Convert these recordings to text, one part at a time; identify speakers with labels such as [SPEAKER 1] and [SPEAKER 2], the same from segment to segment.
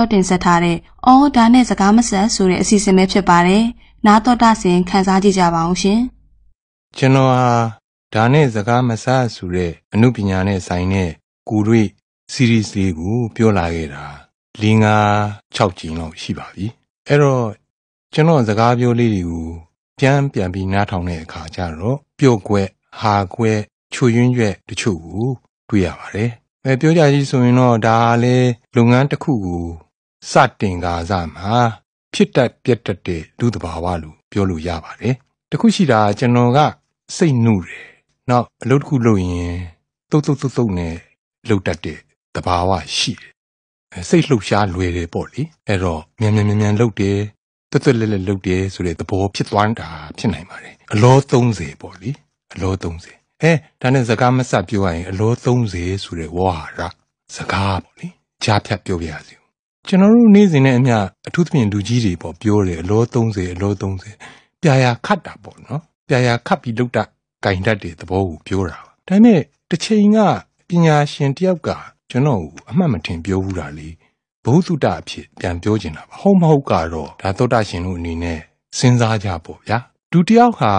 [SPEAKER 1] တော့တင်ဆက်ထားတဲ့အော်ဒါနဲ့စကားမဆက် ဆိုတဲ့အစီအစဉ်ပဲဖြစ်ပါတယ်။နားတော်တာဆင်ခန်းစားကြည့်ကြပါအောင်ရှင်။
[SPEAKER 2] ကျွန်တော်ဟာဒါနဲ့စကားမဆဆိုတဲ့အမှုပညာနဲ့ဆိုင်တဲ့ကူရိ series လေးကိုပြောလာခဲ့တာ၄၅6ကြိမ်လောက်ရှိပါပြီအဲ့တော့ကျွန်တော်စကားပြောလေးတွေကိုပြန်ပြန်ပြီးနားထောင်တဲ့အခါကျတော့ပြုတ်ကွက်ဟာကွက်ချွယွင်းရွက်တချို့ကိုတွေ့ရပါတယ်အဲပြောကြကြီးဆိုရင်တော့ဒါလေလုပ်ငန်းတစ်ခုကို စတင်ကားစားမှာဖြစ်တတ်ပြတ်တတ်တဲ့လူတဘာဝလို့ပြောလို့ရပါတယ်တခုရှိတာကျွန်တော်ကစိတ်နှုတယ်နောက်အလုပ်တစ်ခုလုပ်ရင်တုတ်တုတ်တုတ်တုတ်နဲ့လုပ်တတ်တဲ့တဘာဝရှိတယ်အဲစိတ်လှုပ်ရှားလွယ်တယ်ပေါ့လေအဲ့တော့မြန်မြန်မြန်မြန်လုပ်တယ်တွတ်တွတ်လက်လက်လုပ်တယ်ဆိုတဲ့သဘောဖြစ်သွားတာဖြစ်နိုင်ပါတယ်အလော30ပေါ့လေအလော30အဲဒါနဲ့စကားမဆက်ပြောရရင်အလော30ဆိုတဲ့ဝါဟာရစကားပေါ့လေကြားဖြတ်ပြောပြရစီ ကျွန်တော်တို့နေ့စဉ်နဲ့အမျှအထူးသဖြင့်လူကြီးတွေပေါ့ပြောတယ်အလော30အလော30ပြာရာခတ်တာပေါ့နော်ပြာရာခတ်ပြီးလုတ်တာကင်တတ်တဲ့သဘောကိုပြောတာပါဒါပေမဲ့တစ်ချိန်ကပညာရှင်တယောက်ကကျွန်တော်ကိုအမှတ်မထင်ပြောဘူးတာလေဘုဟုတအဖြစ်ပြန်ပြောချင်တာပါဟုတ်မဟုတ်ကတော့ဒါသောတာရှင်တို့အနေနဲ့စဉ်းစားကြပေါ့ဗျာဒုတယောက်ဟာ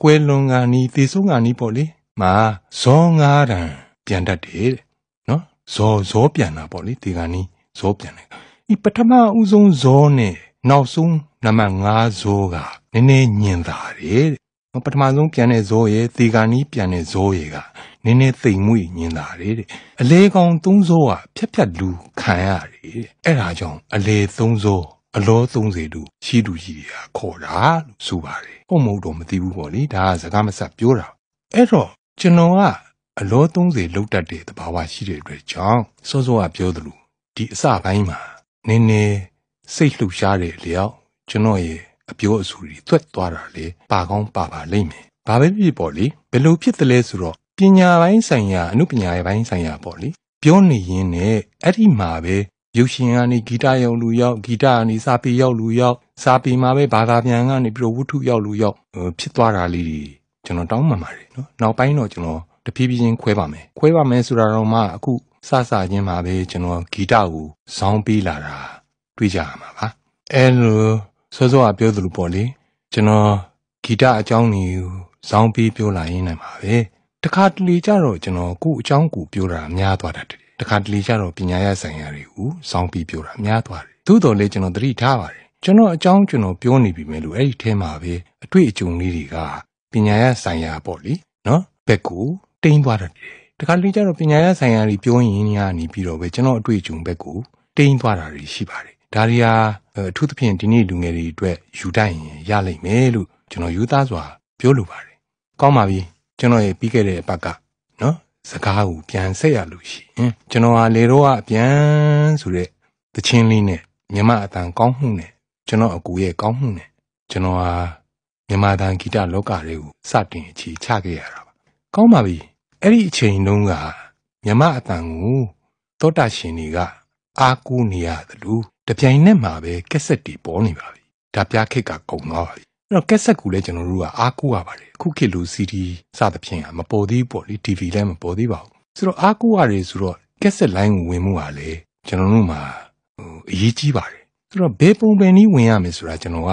[SPEAKER 2] ကွယ်လွန်ကနီးသေဆုံးကနီးပေါ့လေမာဇောငါးတန်ပြန်တတ်တယ်တဲ့နော်ဇောဇောပြန်တာပေါ့လေဒီကနီး ဇောပြန်တယ်ဒီပထမဦးဆုံးဇောနဲ့နောက်ဆုံးနံပါတ်5ဇောကနည်းနည်းညင်တာတယ်တဲ့ပထမဆုံးပြန်တဲ့ဇောရဲ့ဒီကနီးပြန်တဲ့ဇောရဲ့ကနည်းနည်းသိမ်မွေ့ညင်တာတယ်တဲ့အလေကောင်သုံးဇောကဖြက်ဖြက်လူခံရတယ်တဲ့အဲ့ဒါကြောင့်အလေသုံးဇောအလော30တူရှိတူကြီးတွေကခေါ်တာလို့ဆိုပါတယ်ဟုတ်မဟုတ်တော့မသိဘူးပေါ့လေဒါကစကားမဆက်ပြောတာအဲ့တော့ကျွန်တော်ကအလော30လောက်တတ်တဲ့သဘာဝရှိတဲ့အတွက်ကြောင့်စောစောကပြောသလို ဒီအစပိုင်းမှာနည်းနည်းစိတ်လှုပ်ရှားတဲ့အလျောက်ကျွန်တော်ရဲ့အပြောအဆိုတွေသွက်သွားတာလေပါကောင်းပါပါလိမ့်မယ်ဘာပဲဖြစ်ပေါ့လေဘယ်လိုဖြစ်သလဲဆိုတော့ပညာပိုင်းဆိုင်ရာအမှုပညာရေးပိုင်းဆိုင်ရာပေါ့လေပြောနေရင်းနဲ့အဲ့ဒီမှာပဲရုပ်ရှင်ကနေဂီတရောက်လူရောက်ဂီတကနေစာပေရောက်လူရောက်စာပေမှာပဲဘာသာပြန်ကနေပြီးတော့ဝတ္ထုရောက်လူရောက်ဖြစ်သွားတာလေးတွေကျွန်တော်တောင်းပန်ပါတယ်နော်နောက်ပိုင်းတော့ကျွန်တော်တဖြည်းဖြည်းချင်းခွဲပါမယ်ခွဲပါမယ်ဆိုတာတော့မှအခု စစချင်းမှာပဲကျွန်တော်ဂီတကိုဇောင်းပေးလာတာတွေ့ကြရမှာပါအဲလိုစောစောကပြောသလိုပေါ့လေကျွန်တော်ဂီတအကြောင်းတွေကိုဇောင်းပေးပြောလာရင်းနိုင်ပါပဲတခါတလေကြတော့ကျွန်တော်ကို့အကြောင်းကိုပြောတာများသွားတတ်တယ်တခါတလေကျတော့ပညာရဆိုင်ရာတွေကိုစောင်းပြီးပြောတာများသွားတယ်သို့တော်လည်းကျွန်တော်သတိထားပါတယ်ကျွန်တော်အကြောင်းကျွန်တော်ပြောနေပြီမဲ့လို့အဲ့ဒီထဲမှာပဲအတွေ့အကြုံလေးတွေကပညာရဆိုင်ရာပေါ့လေနော်ဘက်ကိုတိမ့်သွားတတ်တယ် တခါတလေကျတော့ပညာရဆိုင်ရာတွေပြောရင်ညာနေပြီးတော့ပဲကျွန်တော်အတွေ့အကြုံဘက်ကိုတိမ့်သွားတာတွေရှိပါတယ်ဒါတွေဟာအထူးသဖြင့်ဒီနေ့လူငယ်တွေအတွက်ယူတတ်ရင်ရလိမ့်မယ်လို့ကျွန်တော်ယူသားစွာပြောလိုပါတယ်ကောင်းပါပြီကျွန်တော်ရဲ့ပြီးခဲ့တဲ့အပတ်ကနော်စကားကိုပြန်ဆက်ရလို့ရှိရင်ကျွန်တော်ဟာလေတော့အပြန်ဆိုတဲ့သချင်းလေးနဲ့မြမအတန်ကောင်းမှုနဲ့ကျွန်တော်အကူရဲ့ကောင်းမှုနဲ့ကျွန်တော်ဟာမြမတန်ဂီတလောကတွေကိုစတင်အခြေချခဲ့ရတာပါကောင်းပါပြီ အဲ့ဒီအချိန်တုန်းကမြမအတန်ကိုသောတာရှင်တွေကအားကိုးနေရတယ်လို့တပြိုင်နက်မှာပဲကက်ဆက်တီပေါ်နေပါပြီဒါပြခက်ကကုန်သွားပါပြီအဲ့တော့ကက်ဆက်ကူလည်းကျွန်တော်တို့ကအားကိုးရပါတယ်အခုခေတ်လို CD စသဖြင့်မပေါ်သေးပေါ့လေ TV လည်းမပေါ်သေးပါဘူးဆိုတော့အားကိုးရတယ်ဆိုတော့ကက်ဆက်လိုင်းကိုဝင်မှုဟာလေကျွန်တော်တို့မှာဟိုအရေးကြီးပါတယ်ဆိုတော့ဘယ်ပုံပဲနည်းဝင်ရမယ်ဆိုတာကျွန်တော်က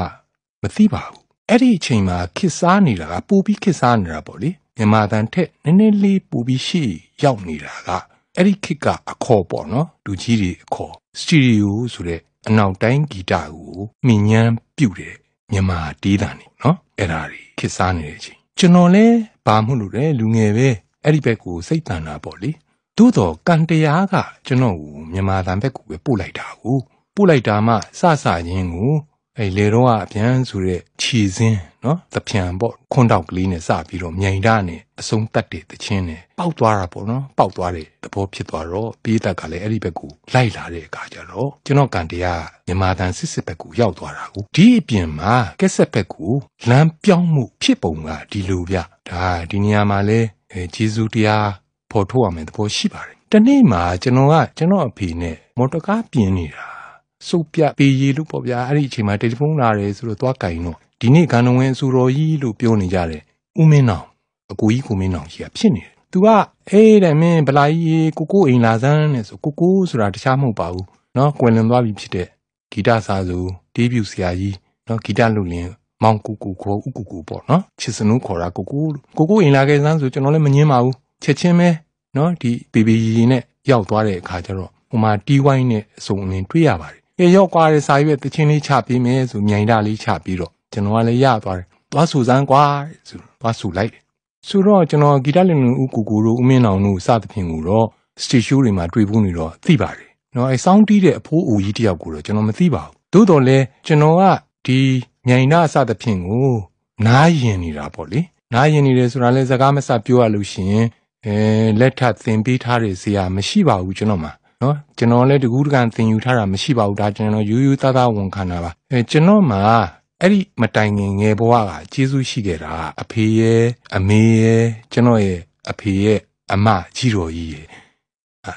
[SPEAKER 2] မသိပါဘူးအဲ့ဒီအချိန်မှာခစ်စားနေတာကပူပြီးခစ်စားနေတာပေါ့လေ မြန်မာတန်ထက်နည်းနည်းလေးပူပြီးရှေ့ရောက်နေတာကအဲ့ဒီခစ်ကအခေါ်ပေါ့နော်လူကြီးတွေအခေါ်စတီရီယိုဆိုတဲ့အနောက်တိုင်းဂီတကိုမြင်ညမ်းပြုတ်တယ်မြန်မာတီးတာနေနော်အဲ့ဒါတွေခစ်စားနေတဲ့အချိန်ကျွန်တော်လဲဘာမှမလို့လဲလူငယ်ပဲအဲ့ဒီဘက်ကိုစိတ်တန်တာပေါ့လေသို့တော့ကန်တရားကကျွန်တော်ကိုမြန်မာတန်ဘက်ကိုပဲပို့လိုက်တာကိုပို့လိုက်တာမှစစချင်းကို အဲလေတော့အပြန်ဆိုတဲ့ခြေစင်းနော်သဖြံပေါ့ခွန်းတောက်ကလေးနဲ့စပြီးတော့မြိုင်တာနဲ့အစုံတက်တဲ့တချင်းနဲ့ပေါက်သွားတာပေါ့နော်ပေါက်သွားတဲ့သဘောဖြစ်သွားတော့ပြေးတက်ကလည်းအဲ့ဒီဘက်ကိုလိုက်လာတဲ့အခါကျတော့ကျွန်တော်ကန်တရားမြန်မာတန်စစ်စစ်ဘက်ကိုရောက်သွားတာကိုဒီအပြင်မှာကက်ဆက်ဘက်ကိုလမ်းပြောင်းမှုဖြစ်ပုံကဒီလိုဗျဒါဒီနေရာမှာလဲအဲဂျေဇူးတရားဖော်ထုတ်ရမယ်သဘောရှိပါတယ်တနေ့မှာကျွန်တော်ကကျွန်တော်အဖေနဲ့မော်တော်ကားပြင်နေတာ စုပ်ပြပေးရလို့ပေါ့ဗျာအဲ့ဒီအချိန်မှာတယ်လီဖုန်းလာတယ်ဆိုတော့သွားကင်တော့ဒီနေ့ကံတော်ဝင်အစူတော်ကြီးလို့ပြောနေကြတယ်ဦးမင်းနောင်အကူကြီးကိုမင်းနောင်ကြီးကဖြစ်နေတယ်သူကအေးတဲ့မင်းဗလာကြီးကိုကိုအိမ်လာစမ်းနဲ့ဆိုကိုကိုဆိုတာတခြားမဟုတ်ပါဘူးနော်ကွယ်လွန်သွားပြီဖြစ်တဲ့ဂီတစာစုတေးပြူဆရာကြီးနော်ဂီတလူလင်မောင်ကူကူခေါ်ဥကူကူပေါ့နော်ချစ်စနူးခေါ်တာကိုကူကိုကူအိမ်လာခဲ့စမ်းဆိုကျွန်တော်လည်းမငင်းပါဘူးချက်ချင်းပဲနော်ဒီဘေဘီရီနဲ့ရောက်သွားတဲ့အခါကျတော့ဟိုမှာတီးဝိုင်းနဲ့အစုံအလင်တွေ့ရပါတယ်။ အေးရောက် qua တဲ့စာရွက်တချင်းလေးချပေးမယ်ဆိုမြိုင်တာလေးချပြီးတော့ကျွန်တော်ကလည်းရသွားတယ်။သွားဆူစမ်းကွာဆိုသွားဆူလိုက်တယ်။ဆိုတော့ကျွန်တော်ဂီတလင်လူဦးကူကူတို့ဦးမင်းအောင်တို့စသဖြင့်ကိုတော့စတေရှိုးတွေမှာတွေ့ဖို့နေတော့သိပါတယ်။နော်အဲစောင်းတီးတဲ့အဖိုးအိုကြီးတယောက်ကိုတော့ကျွန်တော်မသိပါဘူး။သို့တော်လည်းကျွန်တော်ကဒီမြိုင်နာစသဖြင့်ကိုနားယင်နေတာပေါ့လေ။နားယင်နေတယ်ဆိုတာလဲစကားမစပြောရလို့ရှိရင်အဲလက်ထပ်သင်ပေးထားတဲ့ဇာမရှိပါဘူးကျွန်တော်မှာ နော်ကျွန်တော်လည်းတကူးတကန်သင်ယူထားတာမရှိပါဘူးဒါကျွန်တော်ယူယူသားသားဝန်ခံတာပါအဲကျွန်တော်မှာအဲ့ဒီမတိုင်ငင်ငယ်ဘဝကကျေးဇူးရှိခဲ့တာအဖေရဲ့အမေရဲ့ကျွန်တော်ရဲ့အဖေရဲ့အမကြီးတော်ကြီးရဲ့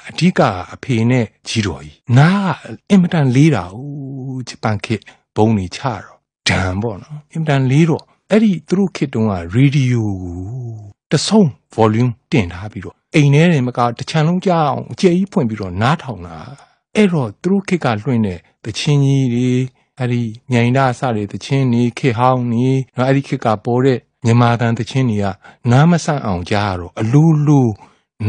[SPEAKER 2] အဓိကအဖေနဲ့ကြီးတော်ကြီးနားအင်မတန်လေးတာဦးဂျပန်ခေတ်ဘုံနေချတော့ဒံပေါ့နော်အင်မတန်လေးတော့အဲ့ဒီသူတို့ခေတ်တုန်းကရေဒီယိုတဆုံး volume တင်ထားပြီးတော့ အိမ်ထဲတွေမကတချံလုံးကြားအောင်အကျယ်ကြီးဖွင့်ပြီးတော့နားထောင်တာအဲ့တော့သူတို့ခေတ်ကလွှင့်တဲ့တချင်းကြီးတွေအဲ့ဒီမြိုင်တာစတဲ့တချင်းတွေခေဟောင်းနေနော်အဲ့ဒီခေတ်ကပေါ်တဲ့မြန်မာတန်တချင်းတွေကနားမဆန့်အောင်ကြားရတော့အလူလူ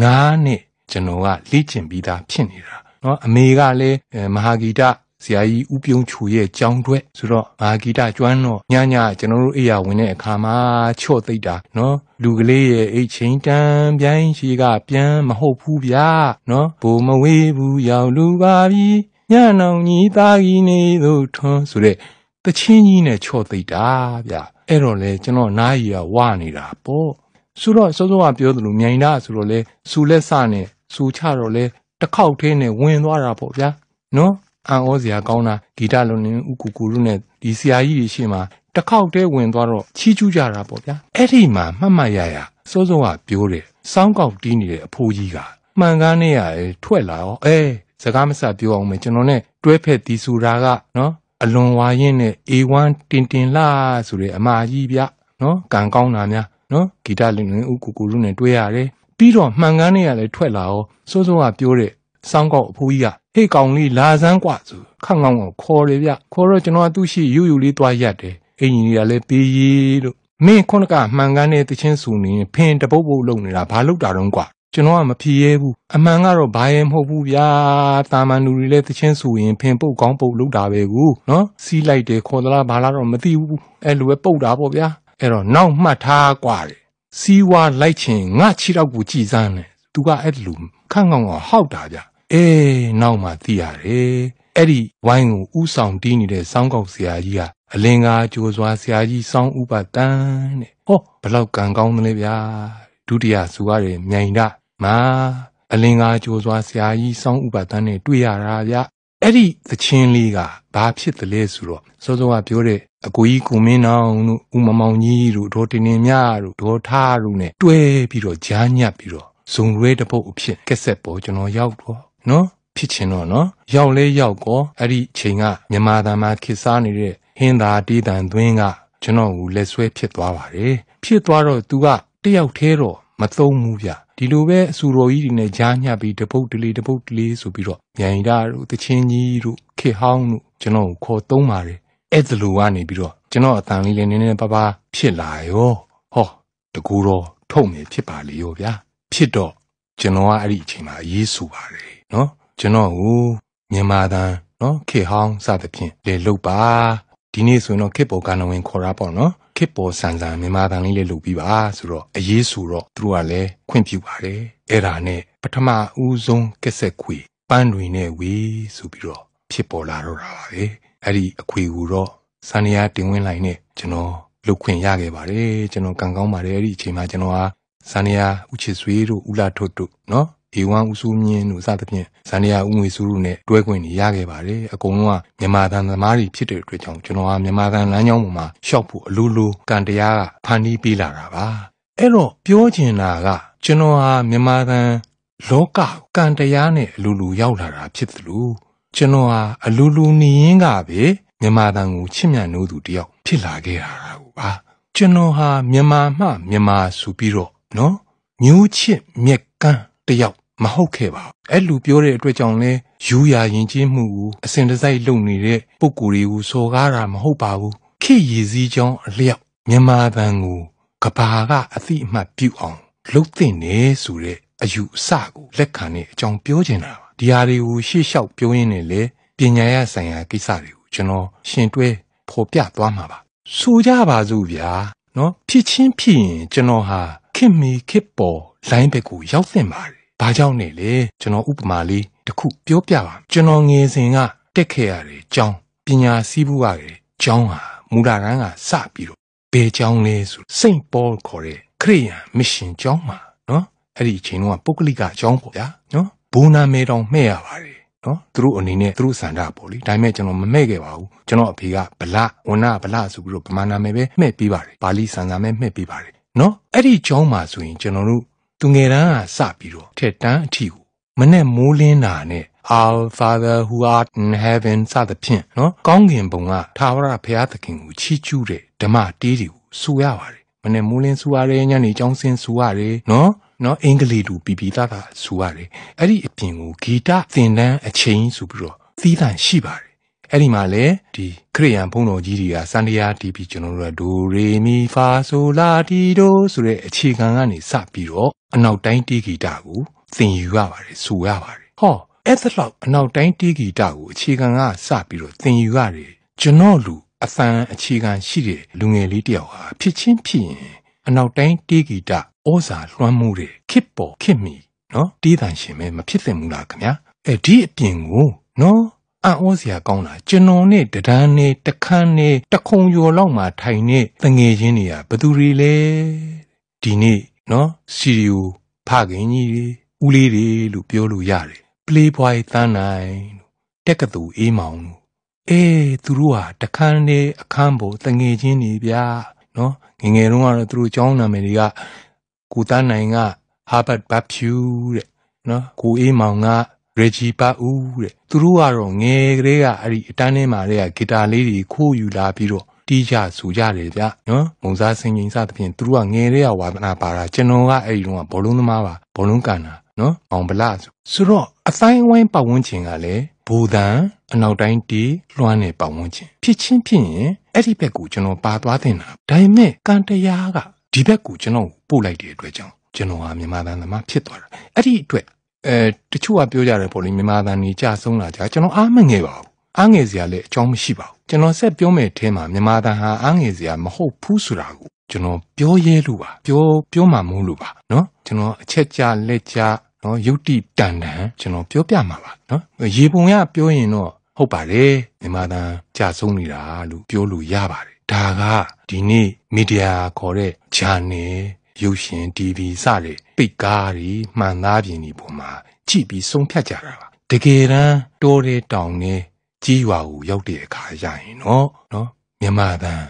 [SPEAKER 2] နားနဲ့ကျွန်တော်ကလေ့ကျင့်ပြီးသားဖြစ်နေတာနော်အမေကလည်းမဟာဂီတ ဆရာကြီးဦးပြုံးချူရဲ့ကြောင်းတွဲဆိုတော့မာဂီတကျွမ်းတော့ညညကျွန်တော်တို့အိယာဝင်တဲ့အခါမှာချော့သိပ်တာနော်လူကလေးရဲ့အိတ်ချင်းတန်ပြိုင်းရှိကပြန်မဟုတ်ဘူးဗျာနော်ဘိုးမဝေးဘူးရောက်လူပါပြီညနောင်ကြီးသားကြီးနေသို့ထွန်းဆိုတဲ့တချင်းကြီးနဲ့ချော့သိပ်တာဗျအဲ့တော့လေကျွန်တော်နားရီကဝနေတာပေါ့ဆိုတော့စောစောကပြောသလိုမြိုင်တာဆိုတော့လေစူလက်စနဲ့စူချတော့လေတစ်ခေါက်သေးနဲ့ဝင်သွားတာပေါ့ဗျာနော် အံ့ဩစရာကောင်းတာဂီတလုံးနဲ့ဥကူကူတို့နဲ့ဒီဆရာကြီးတွေရှေ့မှာတစ်ခေါက်တည်းဝင်သွားတော့ချီးကျူးကြတာပေါ့ဗျာအဲ့ဒီမှာမှတ်မှတ်ရရစိုးစိုးကပြောတယ်စောင်းကောက်တီးနေတဲ့အဖိုးကြီးကမှန်ကားနဲ့ရထွက်လာရောအဲစကားမစပြောအောင်မယ်ကျွန်တော်နဲ့တွဲဖက်တီးဆိုတာကနော်အလွန်ဝါရင်နဲ့ A1 တင်တင်လာဆိုတဲ့အမကြီးဗျနော်ကံကောင်းတာများနော်ဂီတလင်းဥကူကူတို့နဲ့တွဲရတယ်ပြီးတော့မှန်ကားနဲ့ရလည်းထွက်လာရောစိုးစိုးကပြောတဲ့ စောင်းကောက်အဖိုးကြီးကဟေ့ကောင်လေးလာစမ်းกว่าဆိုခန့်ကောင်းကိုခေါ်တယ်ဗျခေါ်တော့ကျွန်တော်ကသူ့ရှိယူယူလေးသွားရက်တယ်အင်ကြီးကလည်းပေးရီလို့မင်းခုနကမှန်ကန်တဲ့တချင်းစုနေဖင်တပုတ်ပုတ်လုံနေတာဘာလို့တာတော့กว่าကျွန်တော်ကမဖြေရဲဘူးအမှန်ကတော့ဘာရင်မဟုတ်ဘူးဗျာတာမန်လူတွေလည်းတချင်းစုရင်ဖင်ပုတ်ကောင်းပုတ်လုပ်တာပဲကူနော်စီးလိုက်တယ်ခေါ်သလားဘာလားတော့မသိဘူးအဲ့လိုပဲပုတ်တာပေါ့ဗျာအဲ့တော့နောက်မှတ်ထားกว่าတယ်စီးဝါလိုက်ချင်ငါခြေတော့ကိုကြည်စမ်းတယ်သူကအဲ့လိုခန့်ကောင်းကဟောက်တာဗျ အေးနောက်မှသိရတယ်အဲ့ဒီဝိုင်းကိုဥဆောင်တီးနေတဲ့စောင်းကောက်ဆရာကြီးကအလင်္ကာကြိုးစွာဆရာကြီးစောင်းဥပတန်းတဲ့ဟောဘလောက်ကံကောင်းသလဲဗျာဒုတိယဆိုရတဲ့မြိုင်ဒမာအလင်္ကာကြိုးစွာဆရာကြီးစောင်းဥပတန်းနဲ့တွေ့ရတာဗျအဲ့ဒီသချင်းလေးကဘာဖြစ်တယ်လဲဆိုတော့စောစောကပြောတဲ့အကိုကြီးကိုမင်းနောင်တို့ဦးမမောင်ကြီးတို့ဒေါ်တင်နေမြတို့ဒေါ်ထားတို့ ਨੇ တွဲပြီးတော့ကြားညပ်ပြီးတော့ဇုံရွဲတပုတ်အဖြစ်ကက်ဆက်ပေါ်ကျွန်တော်ရောက်တော့ နော်ဖြစ်ချင်တော့နော်ရောက်လဲရောက်ကောအဲ့ဒီချိန်ကမြန်မာသားမှာခေစားနေတဲ့ဟင်းသာတီးတန်သွင်းကကျွန်တော်ကိုလက်ဆွဲဖြစ်သွားပါတယ်ဖြစ်သွားတော့သူကတယောက်သေးတော့မသုံးဘူးဗျဒီလိုပဲအစူတော်ကြီးတွေနဲ့ကြားညှပ်ပြီးတပုတ်တလေတပုတ်တလေဆိုပြီးတော့မြိုင်တာတို့တချင်းကြီးတို့ခေဟောင်းတို့ကျွန်တော်ကိုခေါ်သုံးပါတယ်အဲ့ဒါလိုကနေပြီးတော့ကျွန်တော်အတန်လေးလည်းနည်းနည်းပါးပါးဖြစ်လာရောဟောတကူတော့ထုံနေဖြစ်ပါလေရောဗျာဖြစ်တော့ကျွန်တော်ကအဲ့ဒီအချိန်မှာအေးဆူပါတယ် နော်ကျွန်တော်ကိုမြန်မာတန်နော်ခေဟောင်းစသဖြင့်လေလုတ်ပါဒီနေ့ဆိုရင်တော့ခေပေါ်ကနဝင်ခေါ်တာပေါ့နော်ခေပေါ်ဆန်ဆန်မြန်မာတန်လေးလေးလုတ်ပြီးပါဆိုတော့အရေးဆိုတော့သူတို့ကလည်းခွင့်ပြုပါတယ်အဲ့ဒါနဲ့ပထမဦးဆုံးကက်ဆက်ခွေပန်းတွေနဲ့ဝေးဆိုပြီးတော့ဖြစ်ပေါ်လာတော့တာပါပဲအဲ့ဒီအခွေကိုတော့စန္ဒယာတင်ဝင်လိုက်နဲ့ကျွန်တော်လုတ်ခွင့်ရခဲ့ပါတယ်ကျွန်တော်ကံကောင်းပါတယ်အဲ့ဒီအချိန်မှာကျွန်တော်ဟာဇန်နီယာဦးချစ်ဆွေတို့ဦးလာထွတ်တို့နော် အေဝမ်ဦးစုမြင့်တို့စသဖြင့်ဇန်နီယာဦးငွေစုတို့နဲ့တွဲခွင့်နေရခဲ့ပါတယ်အကုန်လုံးကမြန်မာတန်သမားတွေဖြစ်တဲ့အတွက်ကြောင့်ကျွန်တော်ကမြန်မာတန်လမ်းကြောင်းပေါ်မှာရှော့ဖို့အလိုလိုကံတရားကဖန်တီးပေးလာတာပါအဲ့တော့ပြောချင်တာကကျွန်တော်ဟာမြန်မာတန်လောကကံတရားနဲ့အလိုလိုရောက်လာတာဖြစ်သလိုကျွန်တော်ဟာအလိုလိုနေရင်းကပဲမြန်မာတန်ကိုချစ်မြတ်နိုးသူတယောက်ဖြစ်လာခဲ့တာပါကျွန်တော်ဟာမြန်မာမှမြန်မာဆိုပြီးတော့နော်မျိုးချစ်မြက်ကန်း တယောက်မဟုတ်ခဲ့ပါဘူးအဲ့လူပြောတဲ့အတွက်ကြောင့်လဲယူရရင်ချင်းမှုကိုအစဉ်တစိုက်လုပ်နေတဲ့ပုံကိုယ်တွေကိုစော်ကားတာမဟုတ်ပါဘူးခေရည်စည်းကြောင်းအလျောက်မြန်မာတန်ကိုကဘာကအသိအမှတ်ပြုအောင်လှုပ်သိနေဆိုတဲ့အယူအဆကိုလက်ခံတဲ့အကြောင်းပြောချင်တာပါဒီဟာတွေကိုရှေ့လျှောက်ပြောရင်းနဲ့လေပညာရဆိုင်ရာကိစ္စတွေကိုကျွန်တော်ရှင်တွဲဖော်ပြသွားမှာပါဆိုကြပါစို့ဗျာနော်ဖြစ်ချင်းဖြစ်ရင်ကျွန်တော်ဟာခင်မီခစ်ပေါ်လိုင်းဘက်ကိုရောက်သင့်ပါတယ် ဘာကြောင့်လဲလေကျွန်တော်ဥပမာလေးတစ်ခုပြောပြပါကျွန်တော်ငယ်စဉ်ကတက်ခဲ့ရတဲ့ကျောင်းပညာစည်းဘူးရတယ်ကျောင်းဟာမူလာတန်းကစပြီးတော့ဘယ်ကျောင်းလဲဆိုစိန့်ပေါခေါ်တဲ့ခရိယန်မစ်ရှင်ကျောင်းမှာနော်အဲ့ဒီအချိန်တော့ပုဂ္ဂလိကအကျောင်းပေါ့ဗျာနော်ဘူနာမဲတောင်မှဲ့ရပါတယ်နော်သူတို့အနေနဲ့သူတို့စန္ဒပေါ့လေဒါပေမဲ့ကျွန်တော်မမဲ့ခဲ့ပါဘူးကျွန်တော်အဖေကဗလဝနဗလဆိုပြီးတော့ဗမာနာမည်ပဲမှဲ့ပေးပါတယ်ပါဠိစံစာမဲမှဲ့ပေးပါတယ်နော်အဲ့ဒီကျောင်းမှာဆိုရင်ကျွန်တော်တို့ သူငယ်တန်းကစပြီးတော့ထက်တန်းအထီကိုမနဲ့မိုးလင်းတာနဲ့ Our Father who art in heaven စသဖြင့်နော်ကောင်းကင်ဘုံကထာဝရဘုရားသခင်ကိုချီးကျူးတဲ့ဓမ္မတေးတွေကိုဆိုရပါတယ်မနဲ့မိုးလင်းဆိုရတယ်ညနေကျောင်းဆင်းဆိုရတယ်နော်နော်အင်္ဂလိပ်လိုပြပြသားသားဆိုရတယ်အဲ့ဒီအပြင်ကိုဂီတသင်တန်းအချိန်ဆိုပြီးတော့သီးသန့်ရှိပါတယ် အဲ့ဒီမှာလေဒီခရိယန်ဘုန်းတော်ကြီးတွေကစန္ဒယာတီးပြီးကျွန်တော်တို့ကဒိုရေမီဖာဆိုလာတီဒိုဆိုတဲ့အခြေခံကနေစပြီးတော့အနောက်တိုင်းတီးဂီတကိုသင်ယူရပါတယ်ဆိုရပါတယ်ဟောအဲ့ဒါလောက်အနောက်တိုင်းတီးဂီတကိုအခြေခံကစပြီးတော့သင်ယူရတယ်ကျွန်တော်လူအဖန်အခြေခံရှိတဲ့လူငယ်လေးတယောက်ဟာဖြစ်ချင်းဖြစ်ရင်အနောက်တိုင်းတီးဂီတဩဇာလွှမ်းမိုးတဲ့ခစ်ပေါ်ခစ်မီနော်တီးတန်ရှင်ပဲမဖြစ်သင့်ဘူးလားခင်ဗျာအဲဒီအပြင်ကိုနော် အံ့ဩစရာကောင်းတာကျွန်တော်နဲ့တဒန်းနဲ့တခန်းနဲ့တခုံရော်လောက်မှထိုင်နေတငယ်ချင်းတွေကဘသူတွေလဲဒီနေ့နော်စီရီယိုဖခင်ကြီးတွေဦးလေးတွေလို့ပြောလို့ရတယ် Playboy တန်းနိုင်တက်ကတူအေးမောင်လို့အေးသူတို့ဟာတခန်းနဲ့အခန်းပေါ်တငယ်ချင်းတွေဗျာနော်ငငယ်တုန်းကတော့သူတို့ကျောင်းနာမည်တွေကကိုတန်းနိုင်က Harvard Bappew တဲ့နော်ကိုအေးမောင်က Reggie ပါဦးတဲ့သူတို့ကတော့ငယ်ကလေးကအဲ့ဒီအတန်းထဲမှာတဲ့ဂီတာလေးတွေခိုးယူလာပြီးတော့တီးကြဆူကြတယ်ဗျနော်မုံစားစင်ကြီးစသဖြင့်သူတို့ကငယ်လေးကဝါသနာပါတာကျွန်တော်ကအဲ့ဒီတော့ဘောလုံးသမားပါဘောလုံးကန်တာနော်အောင်ဗလာဆိုဆိုတော့အတိုင်းဝိုင်းပတ်ဝန်းကျင်ကလည်းဘူတန်အနောက်တိုင်းတီးလွှမ်းနေပတ်ဝန်းကျင်ဖြစ်ချင်းဖြစ်ရင်အဲ့ဒီဘက်ကိုကျွန်တော်ပါသွားတင်တာဒါပေမဲ့ကံတရားကဒီဘက်ကိုကျွန်တော်ပို့လိုက်တဲ့အတွက်ကြောင့်ကျွန်တော်ဟာမြန်မာတန်သမားဖြစ်သွားတာအဲ့ဒီအတွက် အဲတချို့ကပြောကြတယ်ပေါ့လေမြန်မာသားနေကြဆုံးလာကြကျွန်တော်အားမငယ်ပါဘူးအားငယ်စရာလည်းအကြောင်းမရှိပါဘူးကျွန်တော်ဆက်ပြောမယ်ထဲမှာမြန်မာသားဟာအားငယ်စရာမဟုတ်ဘူးဆိုတာကိုကျွန်တော်ပြောရဲလို့ပါပြောပြောမှမဟုတ်လို့ပါနော်ကျွန်တော်အချက်ကြလက်ကြနော်ယုတ်တိတန်တန်ကျွန်တော်ပြောပြမှာပါနော်ရေပုံရပြောရင်တော့ဟုတ်ပါတယ်မြန်မာသားကြာဆုံးနေတာလို့ပြောလို့ရပါတယ်ဒါကဒီနေ့မီဒီယာခေါ်တဲ့ဂျာနယ် ရုပ်ရှင် TV စတဲ့ပိတ်ကားတွေမှန်သားပြင်ဒီပုံမှာကြည့်ပြီးဆုံးဖြတ်ကြတာပါတကယ်တမ်းတိုးတဲ့တောင်နဲ့ကြီးရွာကိုရောက်တဲ့အခါရရင်နော်နော်မြန်မာတန်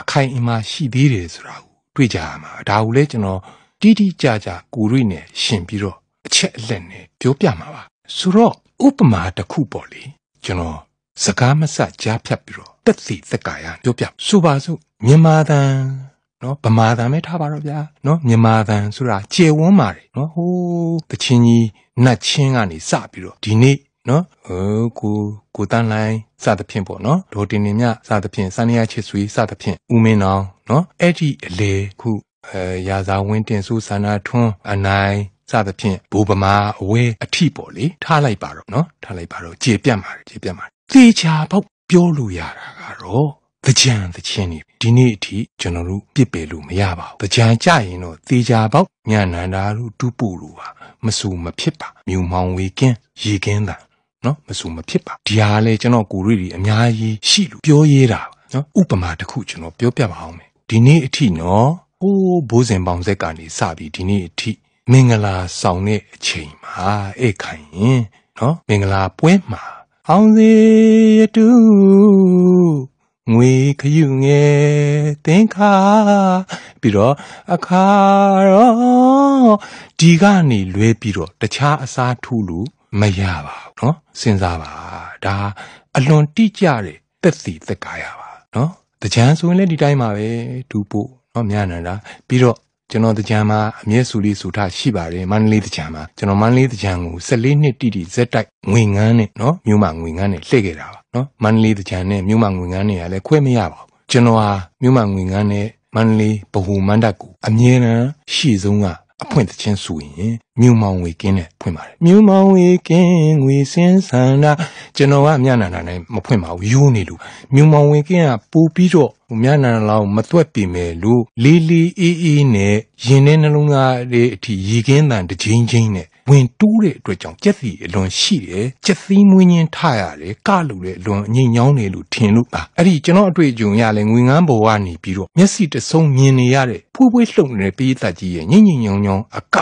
[SPEAKER 2] အခိုင်အမာရှိသေးတယ်ဆိုတာကိုတွေ့ကြရမှာဒါကိုလည်းကျွန်တော်တိတိကျကျကိုရိနဲ့ရှင်ပြီးတော့အချက်အလက်နဲ့ပြောပြမှာပါဆိုတော့ဥပမာတစ်ခုပေါ့လေကျွန်တော်စကားမဆက်ကြားဖြတ်ပြီးတော့တက်စီသက်ကာရပြောပြဆိုပါစို့မြန်မာတန် နော်ဗမာတန်ပဲထားပါတော့ဗျာနော်မြန်မာတန်ဆိုတာကျေဝန်းပါတယ်နော်ဟိုးတချင်းကြီးနတ်ချင်းကနေစပြီးတော့ဒီနေ့နော်ဟိုကိုကိုတန်းလိုင်းစသဖြင့်ပေါ့နော်ဒေါ်တင်နေမြစသဖြင့်စန္ဒယာချစ်ဆွေစသဖြင့်ဦးမင်းအောင်နော်အဲ့ဒီအလေခုအဲရာဇာဝင်းတင်စုဆန္ဒထွန်းအနိုင်စသဖြင့်ဘူပမာအဝဲအထိပေါ့လေထားလိုက်ပါတော့နော်ထားလိုက်ပါတော့ကြေပြတ်ပါတယ်ကြေပြတ်ပါတယ်သေချာပေါက်ပြောလို့ရတာကတော့ တကြံတချင်းနေဒီနေ့အထိကျွန်တော်တို့ပြစ်ပယ်လို့မရပါဘူးတကြံကြရင်တော့သေချာပေါက်ညနန္ဒာတို့တူပူလို့ပါမဆူမဖြစ်ပါမြူမောင်ဝေကင်းရေကင်းတာနော်မဆူမဖြစ်ပါဒီဟာလေကျွန်တော်ကိုရီတွေအများကြီးရှိလို့ပြောရဲတာနော်ဥပမာတစ်ခုကျွန်တော်ပြောပြပါအောင်မယ်ဒီနေ့အထိနော်ဟိုးဘိုးစင်ပေါင်ဆက်ကနေစပြီးဒီနေ့အထိမင်္ဂလာဆောင်တဲ့အချိန်မှာဧခိုင်ရင်နော်မင်္ဂလာပွဲမှာအောင်စီရတူ ငွေခယူငယ်သင်္ခါပြီးတော့အခါတော့ဒီကနေလွဲပြီးတော့တခြားအစားထူလို့မရပါဘူးเนาะစဉ်းစားပါဒါအလွန်တိကျတဲ့သက်စီသက်ကားရပါเนาะတကြံဆိုရင်လည်းဒီတိုင်းပါပဲဒူပို့เนาะမြန်နန္ဒာပြီးတော့ ကျွန်တော်တကြံမှာအမျက်စုလေးစုထားရှိပါတယ်မန္တလေးတကြံမှာကျွန်တော်မန္တလေးတကြံကို14နှစ်တိတိဇက်တိုက်ငွေငန်းနဲ့နော်မြို့မငွေငန်းနဲ့လှည့်ခဲ့တာပါ နော်မန္တလေးတကြံနဲ့မြို့မငွေငန်းနဲ့ကလည်းခွဲမရပါဘူးကျွန်တော်ဟာမြို့မငွေငန်းနဲ့မန္တလေးဗဟိုမန္တကိုအမြဲတမ်းရှေ့ဆုံးကအဖွင့်တခြင်းဆိုရင်မြူမောင်ဝေကင်းနဲ့ဖွင့်ပါတယ်မြူမောင်ဝေကင်းငွေစင်းဆန္ဒကျွန်တော်ကမျက်နှာနာနဲ့မဖွင့်ပါဘူးယိုးနေလို့မြူမောင်ဝေကင်းကပို့ပြီးတော့မျက်နှာလောက်မသွက်ပြမယ်လို့လေးလေးအေးအေးနဲ့ရင်ထဲနှလုံးသားတွေအထိရေကင်းတန်တစ်ချင်းချင်းနဲ့ ဝင်တူးတဲ့အတွက်ကြောင့်ကြက်စီအလွန်ရှိတယ်ကြက်သီးမွေးညင်းထရတယ်ကလူတဲ့အလွန်အငိမ့်ညောင်းတယ်လို့ထင်လို့ပါအဲ့ဒီကျွန်တော်အတွေ့အကြုံရလဲငွေငန်းဘောကနေပြီးတော့မျက်စိတဆုံးမြင်နေရတဲ့ဖွေးဖွေးလှုပ်နေတဲ့ပေးသက်ကြီးရဲ့ညင်ညင်ညောင်းညောင်းအက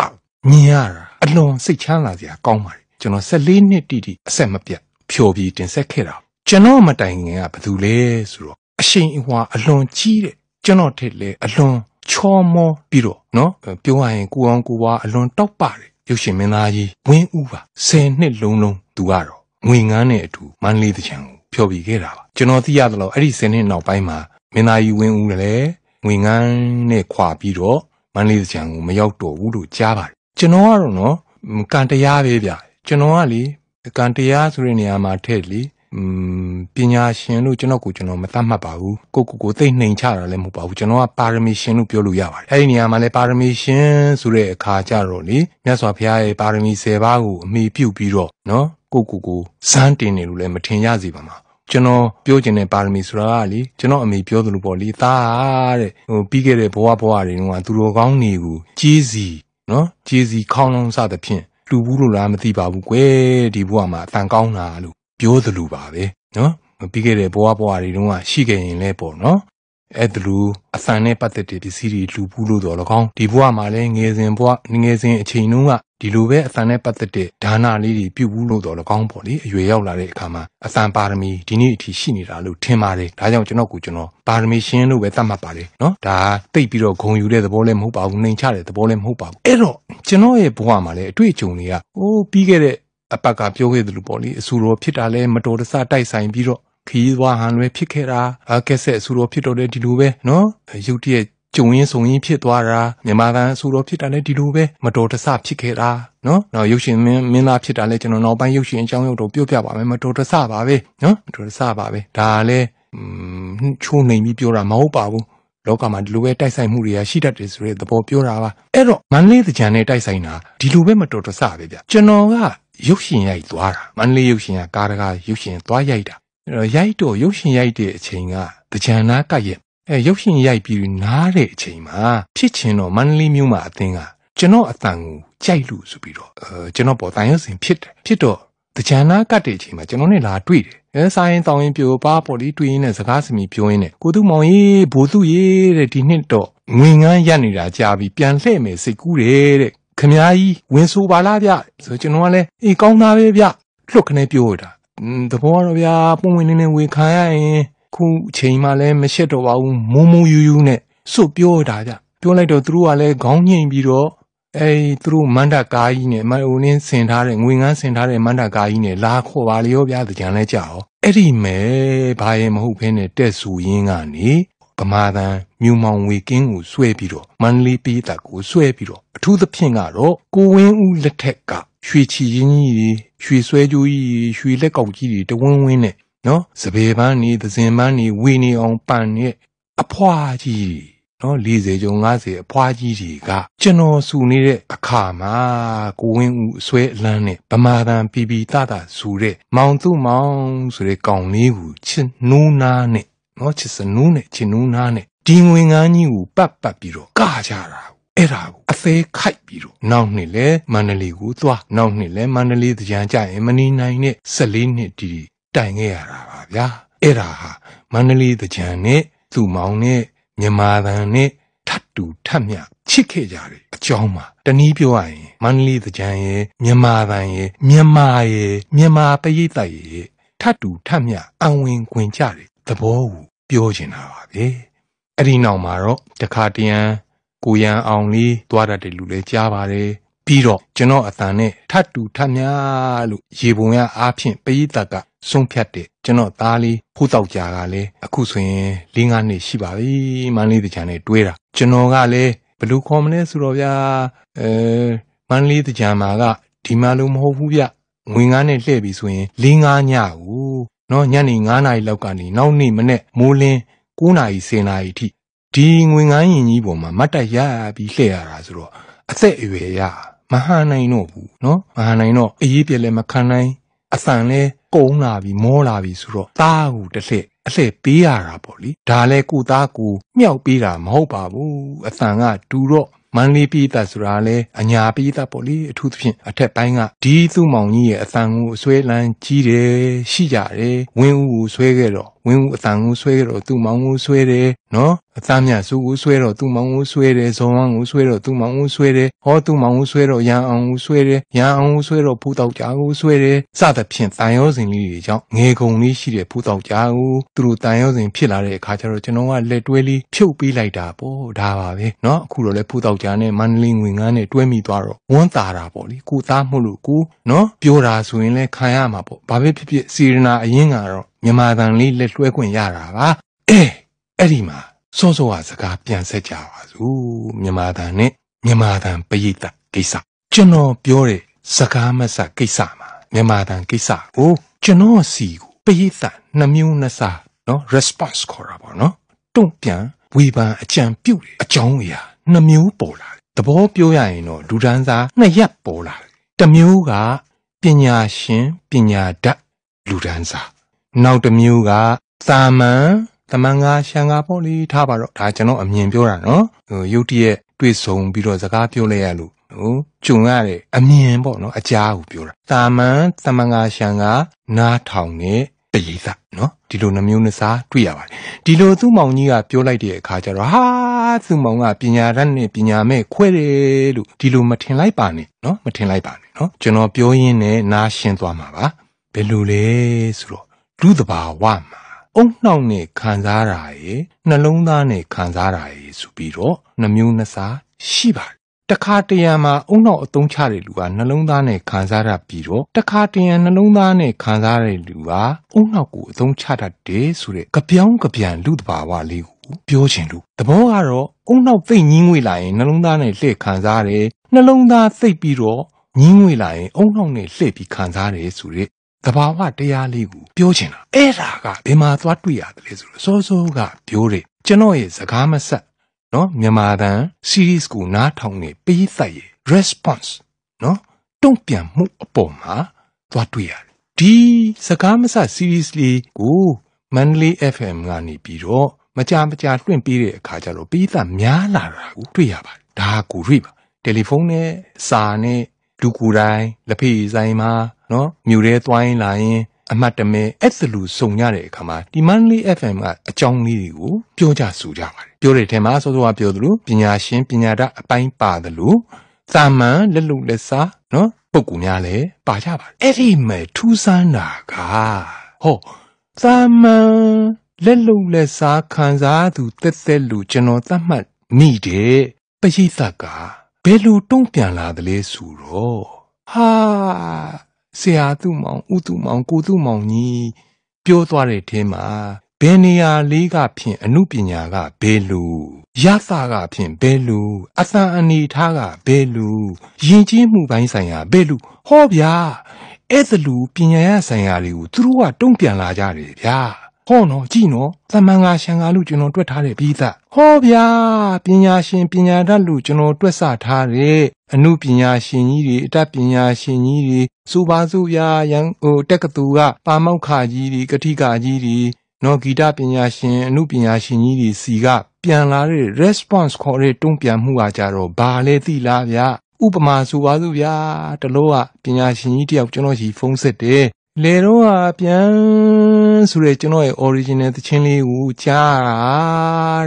[SPEAKER 2] မြင်ရတာအလွန်စိတ်ချမ်းသာစရာကောင်းပါတယ်ကျွန်တော်14နှစ်တိတိအဆက်မပြတ်ဖြော်ပြီးတင်ဆက်ခဲ့တာကျွန်တော်မတိုင်ခင်ကဘယ်သူလဲဆိုတော့အရှိန်အဝါအလွန်ကြီးတဲ့ကျွန်တော်ထက်လေအလွန်ချောမောပြီးတော့နော်ပြောရရင်ကိုအောင်ကိုဝါအလွန်တောက်ပါတယ် ရုပ်ရှင်မင်းသားကြီးဝင်းဦးပါ10နှစ်လုံးလုံးသူကတော့ငွေငန်းနဲ့အတူမန္တလေးတချံကိုဖျော်ပြခဲ့တာပါကျွန်တော်သိရသလောက်အဲ့ဒီ10နှစ်နောက်ပိုင်းမှာမင်းသားကြီးဝင်းဦးလည်းငွေငန်းနဲ့ခွာပြီးတော့မန္တလေးတချံကိုမရောက်တော့ဘူးလို့ကြားပါတယ်ကျွန်တော်ကတော့နော်ကံတရားပဲဗျကျွန်တော်ကလေကံတရားဆိုတဲ့နေရာမှာထည့်လေ อืมပညာရှင်လို့ကျွန်တော်ကိုကျွန်တော်မသတ်မှတ်ပါဘူးကိုကိုကိုသိနှိမ်ချတာလည်းမဟုတ်ပါဘူးကျွန်တော်ကပါရမီရှင်လို့ပြောလို့ရပါတယ်အဲ့ဒီနေရာမှာလည်းပါရမီရှင်ဆိုတဲ့အခါကျတော့လေမြတ်စွာဘုရားရဲ့ပါရမီ10ပါးကိုအမိပြုတ်ပြီးတော့နော်ကိုကိုကိုစမ်းတင်နေလို့လည်းမထင်ရစေပါမှာကျွန်တော်ပြောချင်တဲ့ပါရမီဆိုတာကလေကျွန်တော်အမေပြောသလိုပေါ့လေသားတဲ့ဟိုပြီးခဲ့တဲ့ဘဝဘဝတွေတုန်းကသူတော်ကောင်းနေကိုကြီးစီနော်ကြီးစီခေါင်းလုံးစသဖြင့်လူဘူးလို့လားမသိပါဘူးကွယ်ဒီဘဝမှာအတန်ကောင်းတာလို့ ပြောသလိုပါပဲနော်ပြီးခဲ့တဲ့ဘဝဘဝတွေတုန်းကရှိခဲ့ရင်လည်းပေါ့နော်အဲ့ဒါလိုအဆန်နဲ့ပတ်သက်တဲ့ပစ္စည်းတွေလူပူးလို့တော့၎င်းဒီဘဝမှာလည်းငယ်စဉ်ဘဝငယ်စဉ်အချိန်တုန်းကဒီလိုပဲအဆန်နဲ့ပတ်သက်တဲ့ဒါနလေးတွေပြုဘူးလို့တော့၎င်းပေါ့လေအရွယ်ရောက်လာတဲ့အခါမှာအဆန်ပါရမီဒီနေ့အထိရှိနေတာလို့ထင်ပါတယ်ဒါကြောင့်ကျွန်တော်ကကျွန်တော်ပါရမီရှင်လို့ပဲသတ်မှတ်ပါတယ်နော်ဒါတိတ်ပြီးတော့ဂုံယူတဲ့သဘောလည်းမဟုတ်ပါဘူးနှိမ်ချတဲ့သဘောလည်းမဟုတ်ပါဘူးအဲ့တော့ကျွန်တော်ရဲ့ဘဝမှာလည်းအတွေ့အကြုံတွေကဟိုးပြီးခဲ့တဲ့ အပတ်ကပြောခဲ့သလိုပေါ့လေအဆူတော်ဖြစ်တာလဲမတော်တဆတိုက်ဆိုင်ပြီးတော့ခီးသွားဟန်လွဲဖြစ်ခဲ့တာအကက်ဆက်အဆူတော်ဖြစ်တော့တယ်ဒီလိုပဲနော်ရုတ်တရက်ကြုံရင်းဆုံရင်းဖြစ်သွားတာမြန်မာတန်အဆူတော်ဖြစ်တာလဲဒီလိုပဲမတော်တဆဖြစ်ခဲ့တာနော်နောက်ရုပ်ရှင်မင်းမင်းသားဖြစ်တာလဲကျွန်တော်နောက်ပိုင်းရုပ်ရှင်အကြောင်းရုပ်တော့ပြောပြပါမယ်မတော်တဆပါပဲနော်မတော်တဆပါပဲဒါလဲချိုးနေပြီးပြောတာမဟုတ်ပါဘူးလောကမှာဒီလိုပဲတိုက်ဆိုင်မှုတွေကရှိတတ်တယ်ဆိုတဲ့သဘောပြောတာပါအဲ့တော့မန္တလေးတကြံနဲ့တိုက်ဆိုင်တာဒီလိုပဲမတော်တဆပဲဗျကျွန်တော်က ရုပ်ရှင်ရိုက်သွားတာမန္တလေးရုပ်ရှင်ကကားတကားရုပ်ရှင်သွားရိုက်တာအဲ့တော့ရိုက်တော့ရုပ်ရှင်ရိုက်တဲ့အချိန်ကတကြံနာကရက်အဲရုပ်ရှင်ရိုက်ပြီးနားတဲ့အချိန်မှာဖြစ်ချင်တော့မန္တလေးမြို့မှာအသင်းကကျွန်တော်အတန်ကိုကြိုက်လို့ဆိုပြီးတော့အဲကျွန်တော်ပေါ်တန်ရုပ်စဉ်ဖြစ်တယ်ဖြစ်တော့တကြံနာကတ်တဲ့အချိန်မှာကျွန်တော်နဲ့လာတွေ့တယ်အဲဆိုင်ရင်တောင်းရင်ပြိုပါပေါ်လီတွေ့ရင်းနဲ့စကားစမီပြောရင်းနဲ့ကိုသူမောင်ကြီးဘိုလ်သူရေးတဲ့ဒီနှစ်တော့ငွေငန်းရက်နေတာကြာပြီပြန်လှည့်မယ်စိတ်ကူးတယ်တဲ့ ခမကြီးဝင်ဆိုပါလားဗျဆိုကျွန်တော်ကလည်းအေးကောင်းသားပဲဗျလွတ်ခနဲ့ပြောတာသဘောတော့ဗျာပုံဝင်နေနေဝေခံရရင်ခုအချိန်မှလည်းမရှက်တော့ပါဘူးမုံမုံယူယူနဲ့စွတ်ပြောတာဗျပြောလိုက်တော့သူတို့ကလည်းခေါင်းညှိပြီးတော့အဲသူတို့မန္တကားကြီးနဲ့မအိုလင်းဆင်ထားတဲ့ငွေငန်းဆင်ထားတဲ့မန္တကားကြီးနဲ့လာခေါ်ပါလေရောဗျာတကြံလဲကြောက်အဲ့ဒီမဲ့ဘာရင်မဟုတ်ဖ ೇನೆ တက်ဆူရင်းကနေ ဗမာတန်မြူမောင်ဝေကင်းကိုဆွဲပြီးတော့မန္တလေးပြည်တပ်ကိုဆွဲပြီးတော့အထူးသဖြင့်ကတော့ကိုဝင်းဦးလက်ထက်ကရွှေချီရင်းကြီးတွေရွှေဆွဲကြိုးကြီးရွှေလက်ကောက်ကြီးတွေတဝင်းဝင်းနဲ့နော်စပယ်ပန်းနေသစင်ပန်းနေဝေနေအောင်ပန်နဲ့အဖွာကြီးနော်40ကျော်50အဖွားကြီးတွေကကျွန်တော်စုနေတဲ့အခါမှာကိုဝင်းဦးအဆွဲအလန်းနဲ့ဗမာတန်ပီပီတတစုတဲ့မောင်သူမောင်ဆိုတဲ့ကောင်လေးကိုချစ်နူးနာနဲ့ နော်ချစ်စနူးနဲ့ချစ်နူးနာနဲ့ဒီငွေငန်းကြီးကိုပတ်ပတ်ပြီးတော့ကကြတာအဲ့ဒါကိုအသေးခိုက်ပြီးတော့နောက်နှစ်လဲမန္တလေးကိုသွားနောက်နှစ်လဲမန္တလေးတကြံကြရင်မနီနိုင်နဲ့14နှစ်တီတိုင်ခဲ့ရတာပါဗျာအဲ့ဒါဟာမန္တလေးတကြံနဲ့သူ့မောင်နဲ့မြန်မာတန်နဲ့ထတ်တူထတ်မြချစ်ခဲ့ကြတယ်အကြောင်းမှာတနည်းပြောရရင်မန္တလေးတကြံရဲ့မြန်မာတန်ရဲ့မြန်မာရဲ့မြန်မာပရိသတ်ရဲ့ထတ်တူထတ်မြအံဝင်ခွင်ကြတယ် သဘောကိုပြောချင်တာပါပဲအဲ့ဒီနောက်မှာတော့တခါတရံကိုရန်အောင်လေးသွားတတ်တယ်လူလည်းကြားပါတယ်ပြီးတော့ကျွန်တော်အတန်နဲ့ထတ်တူထတ်မြလို့ရေပုံရအားဖြင့်ပရိသတ်ကဆုံးဖြတ်တဲ့ကျွန်တော်သားလေးဖိုးတောက်ကြာကလည်းအခုဆိုရင်၄၅နှစ်ရှိပါပြီမန္တလေးတချံနဲ့တွဲတာကျွန်တော်ကလည်းပဘယ်လိုခေါ်မလဲဆိုတော့ဗျာအဲမန္တလေးတကြံမှာကဒီမှာလို့မဟုတ်ဘူးဗျငွေငါးနဲ့လှည့်ပြီဆိုရင်၄၅ညကို နော်ညနေ9နာရီလောက်ကနေနောက်နေ့မနေ့မိုးလင်း9နာရီ10နာရီထိဒီငွေငန်းရင်ကြီးပေါ်မှာမတ်တက်ရပြီးလှည့်ရတာဆိုတော့အသက်အရွယ်ရမဟန်နိုင်တော့ဘူးနော်မဟန်နိုင်တော့အေးပြလည်းမခံနိုင်အဆန်လဲကုန်းလာပြီးမောလာပြီးဆိုတော့သားကိုတစ်လှည့်အလှည့်ပေးရတာပေါ့လေဒါလဲကိုသားကိုမြောက်ပေးတာမဟုတ်ပါဘူးအဆန်ကတူတော့မန္တလေးပြည်သက်ဆိုတာလဲအညာပြည်သက်ပေါ့လေအထူးသဖြင့်အထက်ပိုင်းကဒီသူ့မောင်ကြီးရဲ့အသံကိုအဆွဲလန်းကြီးတယ်ရှိကြတယ်ဝင်းဦးကိုဆွဲခဲ့တော့ဝင်းဦးအသံကိုဆွဲခဲ့တော့သူ့မောင်ကိုဆွဲတယ်နော်အသားမြစုကိုဆွဲတော့သူ့မောင်ကိုဆွဲတယ်ဇော်ဝမ်းကိုဆွဲတော့သူ့မောင်ကိုဆွဲတယ်ဟောသူ့မောင်ကိုဆွဲတော့ရန်အောင်ကိုဆွဲတယ်ရန်အောင်ကိုဆွဲတော့ဖူးတောက်ကြားကိုဆွဲတယ်စသဖြင့်တန်ရောစင်လေးတွေကြောင့်ငေကုံလေးရှိတဲ့ဖူးတောက်ကြားကိုသူတို့တန်ရောစင်ဖြစ်လာတဲ့အခါကျတော့ကျွန်တော်ကလက်တွဲလေးဖြုတ်ပေးလိုက်တာပေါ့ဒါပါပဲเนาะအခုတော့လဲဖူးတောက်ကြားနဲ့မန္တလေးငွေငန်းနဲ့တွဲမိသွားတော့ဝန်းတာတာပေါ့လေကိုသားမှုလို့ကိုเนาะပြောတာဆိုရင်လဲခံရမှာပေါ့ဘာပဲဖြစ်ဖြစ်စီရနာအရင်ကတော့မြန်မာတန်လေးလက်လွှဲခွင့်ရတာပါအဲအဲ့ဒီမှာစောစောကစကားပြန်ဆက်ကြပါစို့မြန်မာတန်နဲ့မြန်မာတန်ပရိသတ်ကိစ္စကျွန်တော်ပြောတဲ့စကားမဆက်ကိစ္စမှာမြန်မာတန်ကိစ္စကိုကျွန်တော်စီကိုပရိသတ်နှမျိုးနှစားเนาะ response ခေါ်တာပေါ့เนาะ တုံ့ပြန်ဝေဖန်အကြံပြုတယ်အကြောင်းအရာနှမျိုးပေါ်လာတယ်သဘောပြောရရင်တော့လူဒန်းစားနှစ်ရပ်ပေါ်လာတယ်တစ်မျိုးကပညာရှင်ပညာတတ်လူဒန်းစားနောက်တစ်မျိုးကသာမန်တမန်ငါရှန်ငါပေါ့လေထားပါတော့ဒါကျွန်တော်အမြင်ပြောတာနော်ဟိုရုတ်တရက်တွေ့ဆုံပြီးတော့စကားပြောလိုက်ရလို့ဟိုကြုံရတဲ့အမြင်ပေါ့နော်အကြားကိုပြောတာတာမန်တမန်ငါရှန်ကနားထောင်တဲ့ တရိသနော်ဒီလိုနှမျိုးနှစားတွေ့ရပါတယ်ဒီလိုသူ့မောင်ကြီးကပြောလိုက်တဲ့အခါကျတော့ဟာသူ့မောင်ကပညာတတ်နဲ့ပညာမဲ့ခွဲတယ်လို့ဒီလိုမထင်လိုက်ပါနဲ့နော်မထင်လိုက်ပါနဲ့နော်ကျွန်တော်ပြောရင်းနဲ့နားရှင်းသွားမှာပါဘယ်လိုလဲဆိုတော့လူတဘာဝမှာအုံနှောက်နဲ့ခံစားတာရေနှလုံးသားနဲ့ခံစားတာရေဆိုပြီးတော့နှမျိုးနှစားရှိပါတယ် တခါတရံမှာအုံနောက်အတုံးချတဲ့လူကနှလုံးသားနဲ့ခံစားရပြီးတော့တခါတရံနှလုံးသားနဲ့ခံစားရတဲ့လူကအုံနောက်ကိုအတုံးချတတ်တယ်ဆိုတဲ့ကြပြောင်းကြပြန်လူတဘာဝလေးကိုပြောချင်လို့သဘောကတော့အုံနောက်သိမ့်ညင်းငွေလာရင်နှလုံးသားနဲ့လှည့်ခံစားရတယ်နှလုံးသားသိပ်ပြီးတော့ညင်းငွေလာရင်အုံနောက်နဲ့လှည့်ပြီးခံစားရတယ်ဆိုတဲ့သဘာဝတရားလေးကိုပြောချင်တာအဲ့ဒါကဘယ်မှာသွားတွေ့ရတယ်လဲဆိုတော့စောစောကပြောတယ်ကျွန်တော်ရဲ့စကားမဆက် နော်မြန်မာတန် series ကိုနားထောင်နေပေးသက်ရဲ့ response နော်တုံ့ပြန်မှုအပေါ်မှာသွားတွေ့ရတယ်ဒီစကားမဆက် series လေးကို Manly FM ကနေပြီးတော့မကြမကြာလွှင့်ပေးတဲ့အခါကျတော့ပေးသက်များလာတာကိုတွေ့ရပါတယ်ဒါကိုတွေ့ပါတယ်လီဖုန်းနဲ့စာနဲ့ဒူကူတိုင်းလက်ဖေးဆိုင်မှာနော်မြို့ထဲသွားရင်လာရင်အမှတ်တမဲအဲ့ဒါလူစုံရတဲ့အခါမှာဒီ Monthly FM ကအကြောင်းလေးတွေကိုပြောကြဆိုကြပါတယ် ပြောတဲ့ထဲမှာစောစောကပြောသလိုပညာရှင်ပညာတတ်အပိုင်းပါတယ်လို့သာမန်လက်လုံလက်စားနော်ပုဂ္ဂိုလ်များလည်းပါကြပါတယ်အဲ့ဒီမဲ့ထူးဆန်းတာကဟောသာမန်လက်လုံလက်စားခံစားသူတက်တက်လူကျွန်တော်သတ်မှတ်မိတဲ့ပရိသတ်ကဘယ်လိုတုံ့ပြန်လာသလဲဆိုတော့ဟာဆရာသူ့မောင်ဥသူ့မောင်ကိုသူ့မောင်ကြီးပြောသွားတဲ့ထဲမှာ ဘယ်နေရာလေးကဖြင့်အမှုပညာကဘယ်လိုရသကဖြင့်ဘယ်လိုအသံအနေထားကဘယ်လိုယဉ်ကျေးမှုပိုင်းဆိုင်ရာဘယ်လိုဟောဗျာအဲ့ဒါလူပညာရဆိုင်ရာတွေကိုသူတို့ကတုံ့ပြန်လာကြတယ်ဗျာဟောနော်ကြည့်နော်သမန်ငါရှန်ငါလို့ကျွန်တော်တွက်ထားတဲ့ပြီးသားဟောဗျာပညာရှင်ပညာတတ်လို့ကျွန်တော်တွက်ဆထားတဲ့အမှုပညာရှင်ကြီးတွေအတတ်ပညာရှင်ကြီးတွေစူပါစုဗျာရန်ဟိုတက်ကတူကပါမောက်ခကြီးတွေကတိကကြီးတွေ နော်ဂီတပညာရှင်အမှုပညာရှင်ကြီးတွေစီကပြန်လာတဲ့ response ခေါ်တဲ့တုံ့ပြန်မှုကကြတော့ဘာလဲသိလားဗျာဥပမာဆိုပါစို့ဗျာတလို့ကပညာရှင်ကြီးတယောက်ကျွန်တော်ရှိဖုန်းဆက်တယ်လေတော့ကပြန်ဆိုတဲ့ကျွန်တော်ရဲ့ original သချင်းလေးကိုကြားတာ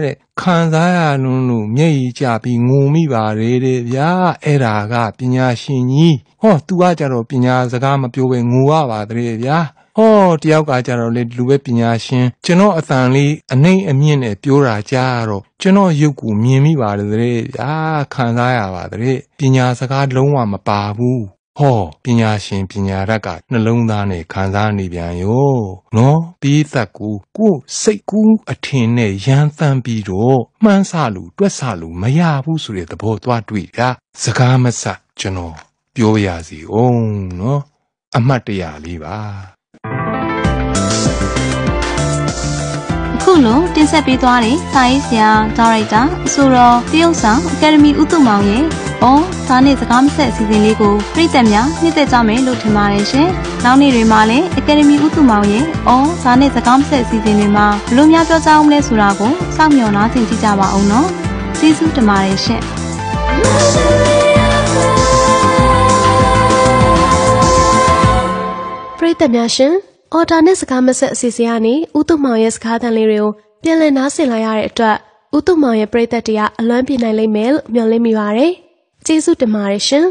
[SPEAKER 2] တဲ့ခံစားရလုံးလို့မျက်ရည်ကျပြီးငုံမိပါတယ်တဲ့ဗျာအဲ့ဒါကပညာရှင်ကြီးဟော तू ကကြတော့ပညာစကားမပြောဘဲငိုရပါတယ်ဗျာ ဟောတယောက်ကကြတော့လေလူပဲပညာရှင်ကျွန်တော်အတန်လေးအနှိမ့်အမြင့်နဲ့ပြောတာကြားတော့ကျွန်တော်ရုပ်ကိုမြင်မိပါတယ်တဲ့ဗျာခံစားရပါတယ်ပညာစကားလုံးဝမပါဘူးဟောပညာရှင်ပညာရတ်ကနှလုံးသားနဲ့ခံစားနေပြန်ရောနော်ပိသက်ကူကိုယ်စိတ်ကူးအထင်နဲ့ရမ်းသမ်းပြီးတော့မှန်းဆလို့တွက်ဆလို့မရဘူးဆိုတဲ့သဘောသွားတွေ့ရစကားမဆက်ကျွန်တော်ပြောရစီအောင်နော်အမှတ်တရလေးပါ
[SPEAKER 1] လိုတင်ဆက်ပေးသွားတဲ့စာရေးဆရာဒါရိုက်တာအဆိုတော်တရုတ်ဆောင်အကယ်ဒမီဦးသူမောင်ရဲ့။အော်ဒါနဲ့စကားမဆက်အစီအစဉ်လေးကိုပြည်သက်များနှိမ့်သက်ကြမယ်လို့ထင်ပါတယ်ရှင်။နောက်နေ့တွေမှာလည်းအကယ်ဒမီဦးသူမောင်ရဲ့။အော်ဒါနဲ့စကားမဆက်အစီအစဉ်တွေမှာဘလို့များပြောကြအောင်လဲဆိုတာကိုစောင့်မျှော်နားဆင်ကြည့်ကြပါအောင်နော်။ကျေးဇူးတင်ပါတယ်ရှင်။
[SPEAKER 3] ပရိသတ်များရှင် အော်တာနဲ့စကားမဆက်အစီအစဉ်ကနေဥတုမောင်ရဲ့စကားသံလေးတွေကိုပြန်လည်နားဆင်လာရတဲ့အတွက်ဥတုမောင်ရဲ့ပရိသတ်တရားအလွမ်းပြေနိုင်လိမ့်မယ်လို့မျှော်လင့်မိပါတယ်ကျေးဇူးတင်ပါတယ်ရှင်